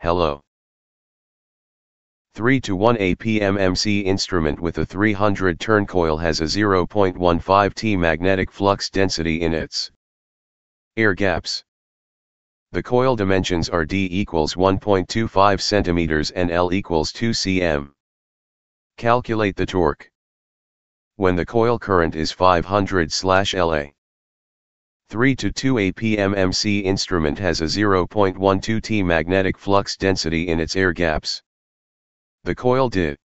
hello. 3 to 1 APMMC instrument with a 300 turn coil has a 0.15 T magnetic flux density in its air gaps. The coil dimensions are D equals 1.25 cm and L equals 2 cm. Calculate the torque. When the coil current is 500 LA. 3 to 2 APMMC instrument has a 0.12 T magnetic flux density in its air gaps. The coil did.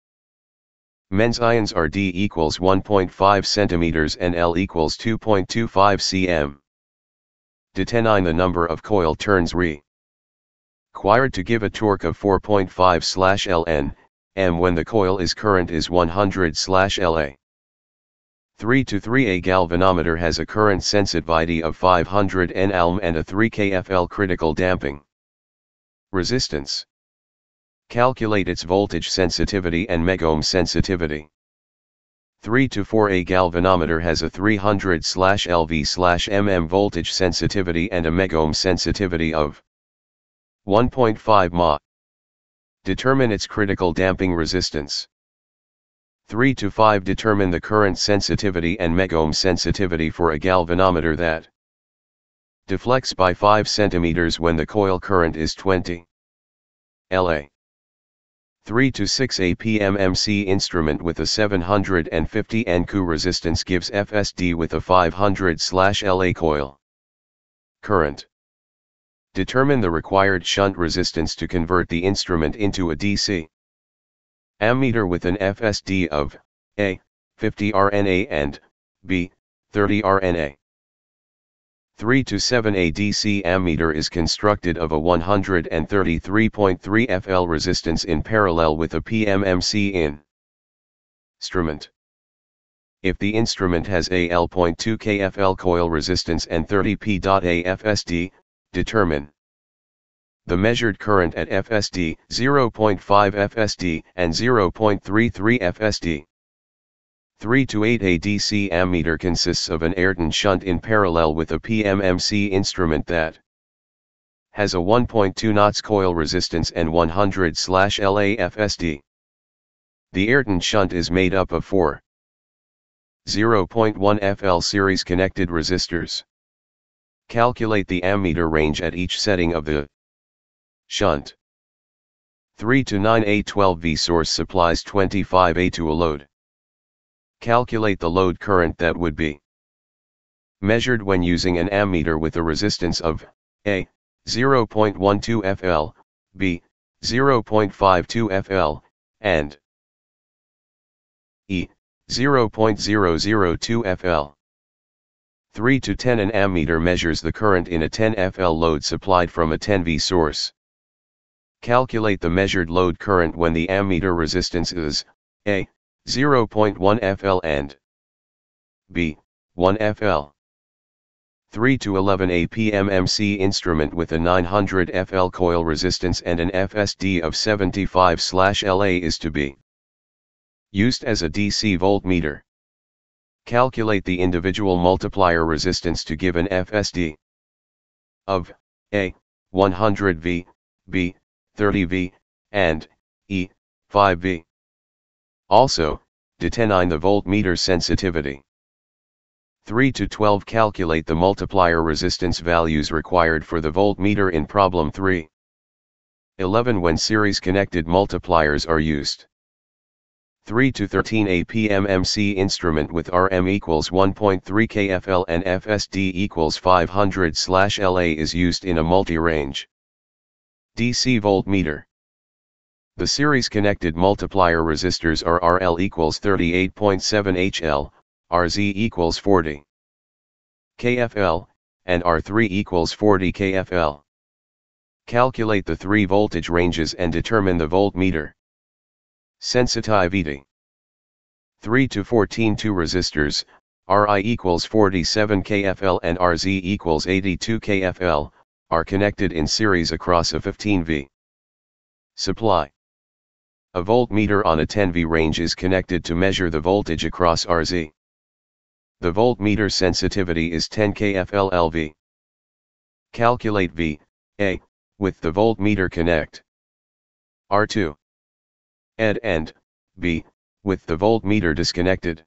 Men's ions are D equals 1.5 cm and L equals 2.25 cm. Determine the number of coil turns re. Required to give a torque of 4.5 Ln, m when the coil is current is 100 La. 3 to 3 A galvanometer has a current sensitivity of 500 N alm and a 3 kFL critical damping. Resistance Calculate its voltage sensitivity and megohm sensitivity. 3 to 4A galvanometer has a 300 LV mm voltage sensitivity and a megohm sensitivity of 1.5 mA. Determine its critical damping resistance. 3 to 5 Determine the current sensitivity and megohm sensitivity for a galvanometer that deflects by 5 cm when the coil current is 20 LA. 3 to 6 APMMC instrument with a 750 NQ resistance gives FSD with a 500 LA coil. Current. Determine the required shunt resistance to convert the instrument into a DC. Ammeter with an FSD of A, 50 RNA and B, 30 RNA. 3 to 7 ADC ammeter is constructed of a 133.3 FL resistance in parallel with a PMMC in instrument. If the instrument has a L.2 KFL coil resistance and 30 P.A FSD, determine the measured current at FSD 0.5 FSD and 0.33 FSD. 3 to 8 ADC ammeter consists of an Ayrton shunt in parallel with a PMMC instrument that has a 1.2 knots coil resistance and 100 LA FSD. The Ayrton shunt is made up of four 0.1 FL series connected resistors. Calculate the ammeter range at each setting of the shunt. 3 to 9 A 12V source supplies 25A to a load. Calculate the load current that would be measured when using an ammeter with a resistance of A 0.12 FL, B 0.52 FL, and E 0.002 FL. 3 to 10 An ammeter measures the current in a 10 FL load supplied from a 10V source. Calculate the measured load current when the ammeter resistance is A 0.1 FL and B 1 FL. 3 to 11 APMMC instrument with a 900 FL coil resistance and an FSD of 75/LA is to be used as a DC voltmeter. Calculate the individual multiplier resistance to give an FSD of A 100V, B 30V, and E 5V. Also, determine the voltmeter sensitivity. 3 to 12 Calculate the multiplier resistance values required for the voltmeter in problem 3. 11 When series connected multipliers are used. 3 to 13 APMMC instrument with RM equals 1.3 kFL and FSD equals 500 LA is used in a multi-range DC voltmeter. The series connected multiplier resistors are RL equals 38.7 HL, RZ equals 40 KFL, and R3 equals 40 KFL. Calculate the three voltage ranges and determine the voltmeter. Sensitivity 3 to 14 two resistors, Ri equals 47 KFL and Rz equals 82 KFL, are connected in series across a 15V. Supply a voltmeter on a 10V range is connected to measure the voltage across RZ. The voltmeter sensitivity is 10 kFLLV. Calculate V, A, with the voltmeter connect. R2. Ed end, B, with the voltmeter disconnected.